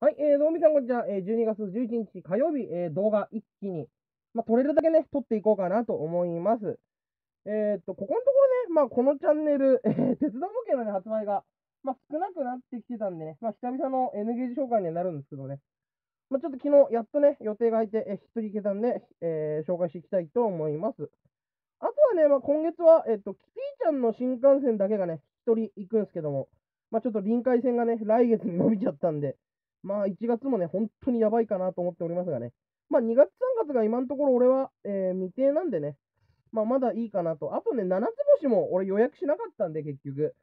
はい、えー、どうみさんこんにちは。えー、12月11日火曜日、えー、動画一気に、まあ、撮れるだけね、撮っていこうかなと思います。えー、っと、ここのところね、まあ、このチャンネル、えー、鉄道模型のね、発売が、まあ、少なくなってきてたんでね、まあ、久々の N ゲージ紹介にはなるんですけどね、まあ、ちょっと昨日、やっとね、予定が空いて、えー、一人行けたんで、えー、紹介していきたいと思います。あとはね、まあ、今月は、えー、っと、キティちゃんの新幹線だけがね、一人行くんですけども、まあ、ちょっと臨海線がね、来月に伸びちゃったんで、まあ、1月もね、本当にやばいかなと思っておりますがね。まあ、2月、3月が今のところ俺は、えー未定なんでね。まあ、まだいいかなと。あとね、七つ星も俺予約しなかったんで、結局。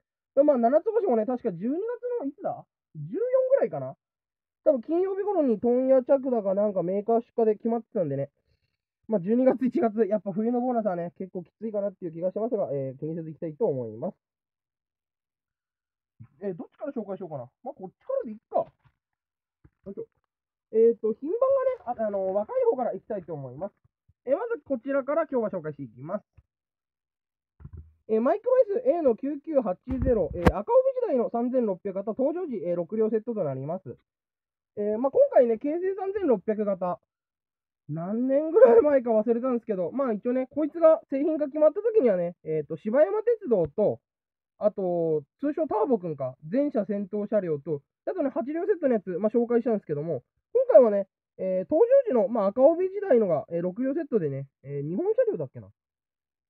まあ、七つ星もね、確か12月のいつだ ?14 ぐらいかな多分金曜日頃に問屋着だかなんかメーカー出荷で決まってたんでね。まあ、12月、1月、やっぱ冬のボーナスはね、結構きついかなっていう気がしますが、えー気にせずいきたいと思います。えーどっちから紹介しようかな。まあ、こっちからでいっか。よいしょ。えっ、と、品番がねあ、あの、若い方からいきたいと思います。えーまずこちらから今日は紹介していきます。えーマイクロ S A の9980、えー赤帯時代の3600型登場時、えー6両セットとなります。えーまあ、今回ね、京成3600型、何年ぐらい前か忘れたんですけど、まあ一応ね、こいつが製品が決まった時にはね、えっ、と、柴山鉄道と、あと、通称ターボくんか、全車先頭車両と、あとね、8両セットのやつ、まあ、紹介したんですけども、今回はね、えー登場時の、まあ、赤帯時代のが、えー6両セットでね、えー日本車両だっけな。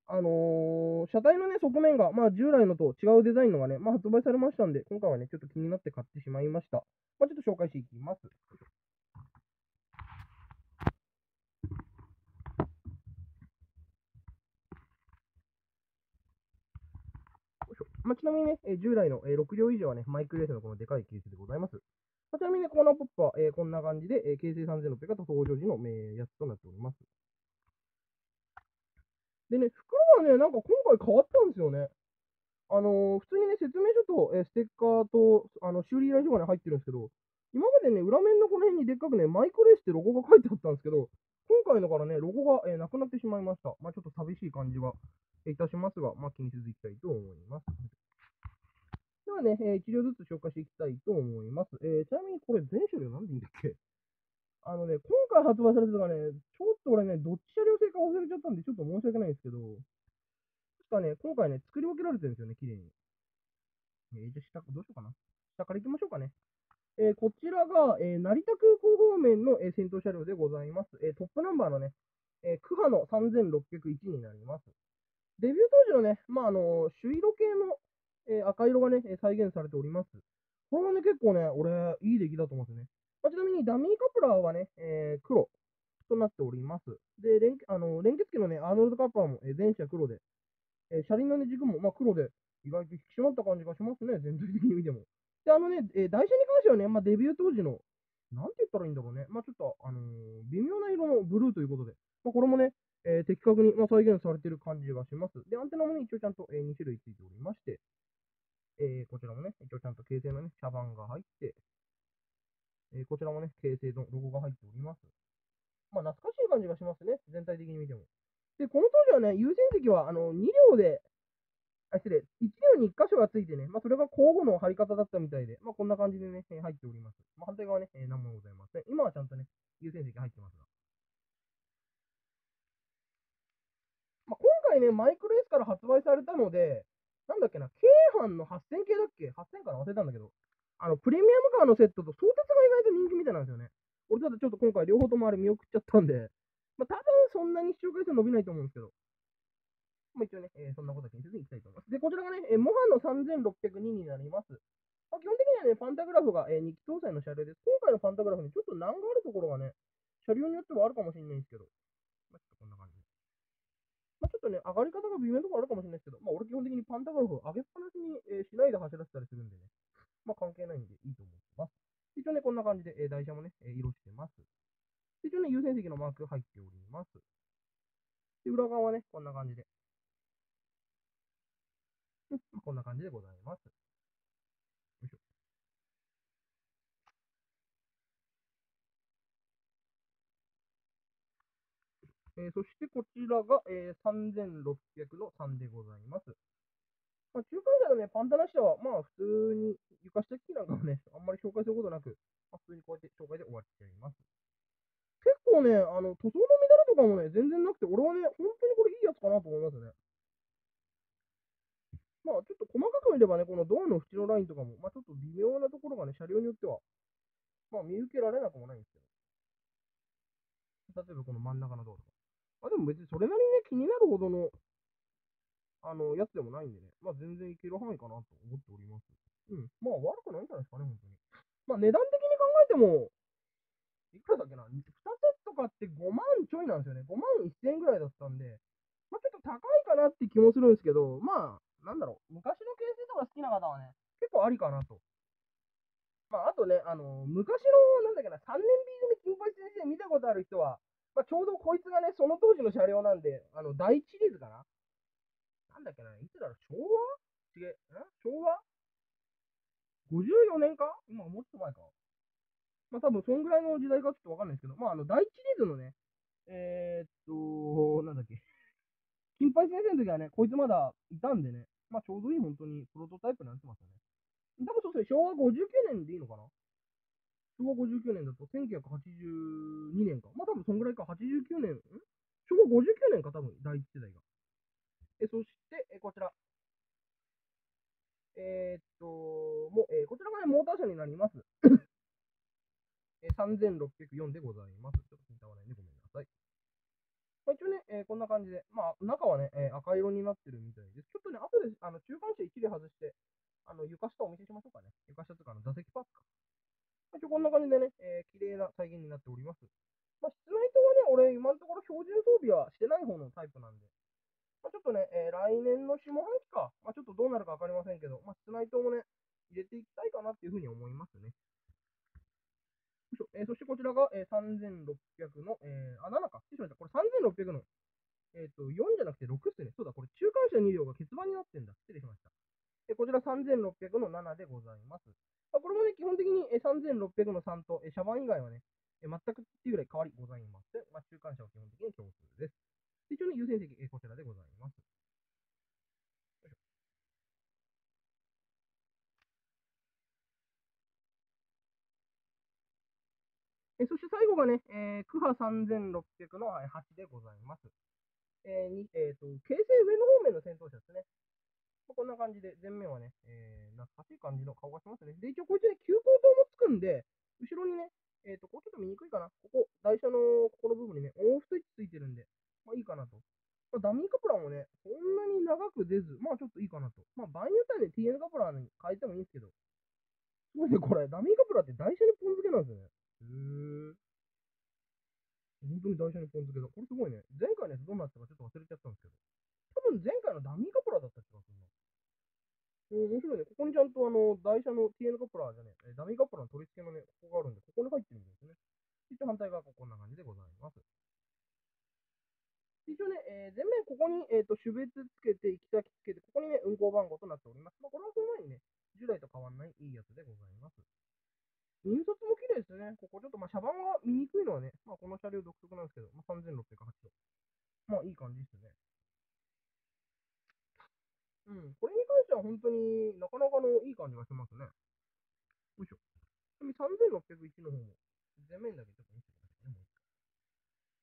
あのー車体のね、側面が、まあ、従来のと違うデザインのがね、まあ、発売されましたんで、今回はね、ちょっと気になって買ってしまいました。まあ、ちょっと紹介していきます。よいしょまあ、ちなみにね、え従来の、え6両以上はね、マイクレースのこのでかいケースでございます。まあちなみにね、コーナーポップは、えこんな感じで、えー、京成3600型登場時の、えやつとなっております。でね、袋はね、なんか今回変わったんですよね。あのー普通にね、説明書と、えステッカーと、あの、修理依頼書がね、入ってるんですけど、今までね、裏面のこの辺にでっかくね、マイクレースってロゴが書いてあったんですけど、今回のからね、ロゴが、えーなくなってしまいました。まあちょっと寂しい感じが、いたしますが、まあ気にせずいきたいと思います。ではね、えー一両ずつ紹介していきたいと思います。えーちなみにこれ全車両なんでいいんだっけ？あのね、今回発売されたのがね、ちょっと俺ね、どっち車両製か忘れちゃったんで、ちょっと申し訳ないんですけど、確かね、今回ね、作り分けられてるんですよね、綺麗に。えー、じゃあ下、どうしようかな。下から行きましょうかね。えーこちらが、えー成田空港方面の、えー先頭車両でございます。えトップナンバーのね、えー、クハの3601になります。デビュー当時のね、まあ、あの、朱色系の、えー赤色がね、再現されております。これはね、結構ね、俺、いい出来だと思うんですね。まあ、ちなみに、ダミーカプラーはね、えー黒となっております。で、連あの連結機のね、アーノルドカプラーも、えー全車黒で、え車輪の、ね、軸も、まあ、黒で、意外と引き締まった感じがしますね、全体的に見ても。で、あのね、え台車に関してはね、まあ、デビュー当時の、なんて言ったらいいんだろうね、まあ、ちょっと、あの微妙な色のブルーということで、まあ、これもね、えー的確に、まあ、再現されている感じがします。で、アンテナもね、一応ちゃんと、え2種類ついておりまして、えーこちらもね、一応ちゃんと京成のね、茶番が入って、えーこちらもね、京成のロゴが入っております。まあ、懐かしい感じがしますね、全体的に見ても。で、この当時はね、優先席は、あの、2両で、あ、失礼、1両に1箇所がついてね、まあ、それが交互の貼り方だったみたいで、まあ、こんな感じでね、入っております。まあ、反対側ね、え何もございません。今はちゃんとね、優先席入ってますが。まあ、今回ね、マイクロ S から発売されたので、なんだっけな、京阪の8000系だっけ ?8000 かな？忘れたんだけど、あの、プレミアムカーのセットと相鉄が意外と人気みたいなんですよね。俺だってちょっと今回両方ともあれ見送っちゃったんで、まあ、多分そんなに視聴回数伸びないと思うんですけど、まあ、一応ね、えーそんなことは気にせずにいきたいと思います。で、こちらがね、えーモハの3602になります。まあ、基本的にはね、パンタグラフが、え2機搭載の車両です。今回のパンタグラフにちょっと難があるところがね、車両によってはあるかもしれないんですけど、まあ、ちょっとこんな感じで。まあ、ちょっとね、上がり方が微妙なところあるかもしれないですけど、まあ、俺基本的にパンタグラフを上げっぱなしに、えーしないで走らせたりするんでね、まあ、関係ないんでいいと思います。一応ね、こんな感じで、えー台車もね、えー色してます。一応ね、優先席のマーク入っております。で、裏側はね、こんな感じで。こんな感じでございます。よいしょ。えーそしてこちらが、えー3600の3でございます。まあ、中間車のね、パンタなしは、まあ普通に床下機なんかもね、あんまり紹介することなく、まあ、普通にこうやって紹介で終わっています。結構ね、あの、塗装の乱れとかもね、全然なくて、俺はね、本当にこれいいやつかなと思いますね。まあ、ちょっと細かく見ればね、このドアの縁のラインとかも、まあ、ちょっと微妙なところがね、車両によっては、まあ、見受けられなくもないんですけど。例えばこの真ん中のドアとか。あ、でも別にそれなりにね、気になるほどの、あの、やつでもないんでね、まあ、全然いける範囲かなと思っております。うん。まあ、悪くないんじゃないですかね、本当に。まあ、値段的に考えても、いくらだっけな ?2 セット買って5万ちょいなんですよね。5万1000円ぐらいだったんで、まあ、ちょっと高いかなって気もするんですけど、まあ、なんだろう、昔の形成とか好きな方はね、結構ありかなと。まあ、あとね、あの、昔の、なんだっけな、3年 B 組金八先生見たことある人は、まあ、ちょうどこいつがね、その当時の車両なんで、あの、第一シリーズかな？なんだっけな、いつだろう、昭和？違え、ん昭和 ?54 年か？今、もうちょっと前か。まあ、多分、そんぐらいの時代かちょっとわかんないですけど、まあ、あの、第一シリーズのね、えー、っと、なんだっけ、金八先生の時はね、こいつまだいたんでね、まあ、ちょうどいい本当にプロトタイプになってますよね。多分そうですね、昭和59年でいいのかな？昭和59年だと1982年か。まあ多分そんぐらいか、89年、ん？昭和59年か、多分第一世代が。えそして、えこちら。えー、っと、もう、えーこちらがね、モーター車になります。えー3604でございます。ちょっと聞いたわないんでごめんなさい。まあ、一応ね、えーこんな感じで、まあ、中はね、えー赤色になってるみたいです。ちょっとね、後で、あの、中間車一例外して、あの、床下をお見せしましょうかね。床下とかの座席パーツか。一応こんな感じでね、えー綺麗な再現になっております。まあ、室内灯はね、俺、今のところ標準装備はしてない方のタイプなんで、まあ、ちょっとね、えー来年の下半期か、まあ、ちょっとどうなるかわかりませんけど、まあ、室内灯もね、入れていきたいかなっていうふうに思いますね。よいしょえーそしてこちらが、えー3600の、えーあ、7か。失礼しました。これ3600の、えっ、と、4じゃなくて6っすね。そうだ、これ中間車2両が欠番になってんだ。失礼しました。えこちら3600の7でございます。まあ、これもね、基本的に3600の3と、えー、車番以外はね、全くっていうぐらい変わりございません。まあ、中間車は基本的に共通です。一応ね、優先席、えこちらでございます。えそして最後がね、えー、クハ3600の8でございます。えーにえーと、京成上野方面の先頭車ですね。こんな感じで、前面はね、えー、懐かしい感じの顔がしますね。で、一応こいつね、急行灯もつくんで、後ろにね、えっ、と、ここちょっと見にくいかな。ここ、台車のここの部分にね、オンオフスイッチついてるんで、まあいいかなと。まあ、ダミーカプラーもね、そんなに長く出ず、まあちょっといいかなと。まあ場合によってはね、TN カプラーに変えてもいいんですけど、すごいね、これ、ダミーカプラーって台車にポン付けなんですよね。へー。本当に台車にポン付けだ。これすごいね。前回のやつどうなったかちょっと忘れちゃったんですけど。多分前回のダミーカプラーだった気がするな。うん、面白いね。ここにちゃんとあの、台車の TN カップラーじゃねえ、ダミーカップラーの取り付けのね、ここがあるんで、ここに入ってるんですね。一応反対側がこんな感じでございます。一応ね、えー前面ここに、えー、と種別つけて、行き先つけて、ここにね、運行番号となっております。まあ、これはその前にね、従来と変わらないいいやつでございます。印刷も綺麗ですね。ここちょっと、まあ、車番が見にくいのはね、まあ、この車両独特なんですけど、まあ、3608度。まあ、いい感じですね。うん、これに関しては本当になかなかのいい感じがしますね。よいしょ。ちなみに3601の方も、前面だけちょっと見せてくださいね、もう一回。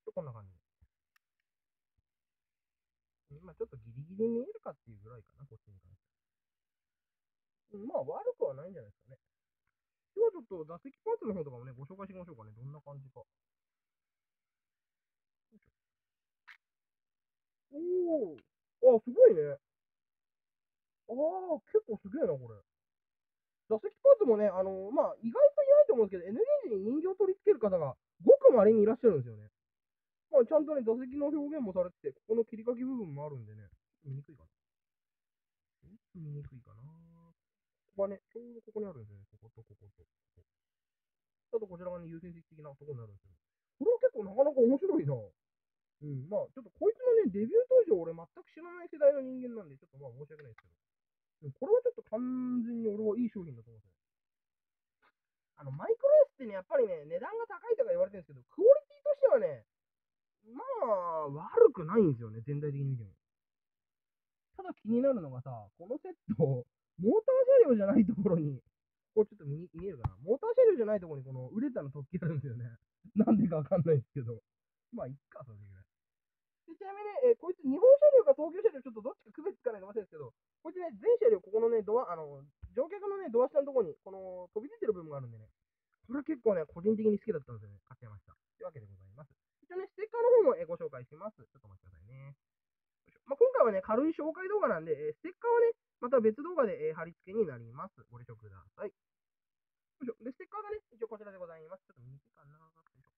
ちょこんな感じで。今ちょっとギリギリ見えるかっていうぐらいかな、こっちに関して。まあ悪くはないんじゃないですかね。ではちょっと座席パーツの方とかもね、ご紹介しましょうかね。どんな感じか。おお、あ、すごいね。ああ、結構すげえな、これ。座席パーツもね、あのまあ、意外といないと思うんですけど、N ゲーに人形を取り付ける方がごく稀にいらっしゃるんですよね。まあ、ちゃんとね、座席の表現もされてて、ここの切り欠き部分もあるんでね、見にくいかな。見にくいかな。ここはね、ちょうどここにあるんですよね。こことここと。ここあとこちら側に優先席的なところになるんですけど、これは結構なかなか面白いな。うん、まあ、ちょっとこいつのね、デビュー当時俺全く知らない世代の人間なんで、ちょっとまあ申し訳ないですけど。これはちょっと完全に俺はいい商品だと思うんですよ。あの、マイクロエースってね、やっぱりね、値段が高いとか言われてるんですけど、クオリティとしてはね、まあ、悪くないんですよね、全体的に見ても。ただ気になるのがさ、このセット、モーター車両じゃないところに、こうちょっと見見えるかな？モーター車両じゃないところにこのウレタの突起あるんですよね。なんでかわかんないですけど。まあ、いっか、それぐらい。でちなみに、えーこいつ日本車両か東京車両ちょっとどっちか区別つかないの忘れですけど、こいつね、全車両ここのね、ドア、あの、乗客のね、ドア下のところに、この飛び出てる部分があるんでね、これは結構ね、個人的に好きだったんですよね。買っちゃいました。というわけでございます。一応ね、ステッカーの方も、えーご紹介します。ちょっとお待ちください。まあ、今回はね、軽い紹介動画なんで、えーステッカーはね、また別動画で、えー貼り付けになります。ご了承ください。よいしょ。で、ステッカーがね、一応こちらでございます。ちょっと見にくいかな。よいしょ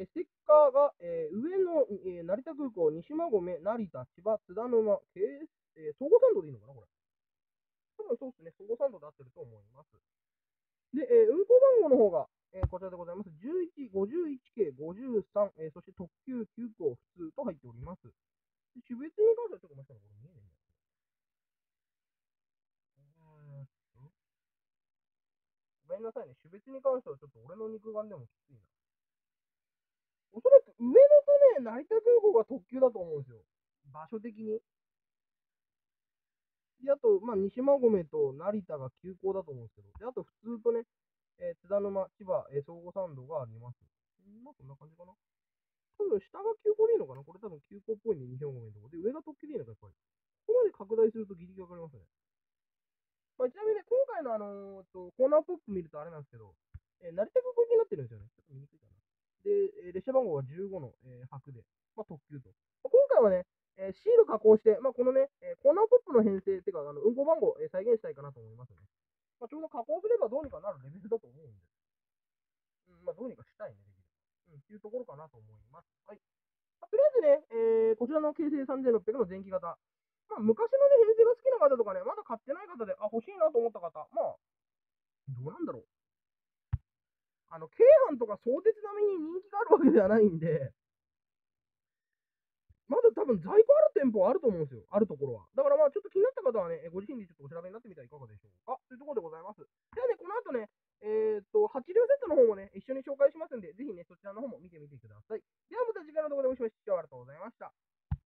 えーステッカーが、えー上野、えー成田空港、西馬込、成田、千葉、津田沼、えー、総合サンドでいいのかな、これ。多分そうですね、総合サンドで合ってると思います。で、えー運行番号の方が、えーこちらでございます。11、51K、53、えーそして特急、急行、普通と入っております。で種別に関してはちょっとごめんなさい、これ見えないんだ。ごめんなさいね、種別に関してはちょっと俺の肉眼でもきついな。おそらく上野とね、成田空港が特急だと思うんですよ。場所的に。で、あと、まあ、西馬込と成田が急行だと思うんですけど、で、あと普通とね、えー津田沼、千葉、えー、相互サンドがあります。まあ、そんな感じかな。多分下が急行でいいのかな？これ多分急行っぽいんで、西馬込のとこ。で、上が特急でいいのか、やっぱり。ここまで拡大するとギリギリわかりますね。まあ、ちなみにね、今回のあのーと、コーナーポップ見るとあれなんですけど、えー成田空港行きになってるんですよね。ちょっと見にくいかな。で、えー列車番号が15の、えー白で、まあ、特急と。まあ今回はね、ーシール加工して、まあ、このね、えーコーナーポップの編成っていうか、あの運行番号、えー再現したいかなと思いますね。まあ、ちょうど加工すればどうにかなるレベルだと思うんで。うん、まあ、どうにかしたいね、できる。うん、っていうところかなと思います。はい。まあとりあえずね、えーこちらの京成3600の前期型。まあ、昔のね、編成が好きな方とかね、まだ買ってない方で、あ、欲しいなと思った方、まあ、どうなんだろう。あの、京阪とか相鉄並みに人気があるわけではないんで、まだ多分在庫ある店舗あると思うんですよ。あるところは。だからまあちょっと気になった方はね、ご自身でちょっとお調べになってみてはいかがでしょうか。というところでございます。ではね、この後ね、えー、っと、8両セットの方もね、一緒に紹介しますんで、ぜひね、そちらの方も見てみてください。ではまた次回の動画でお会いしましょう。ありがとうございました。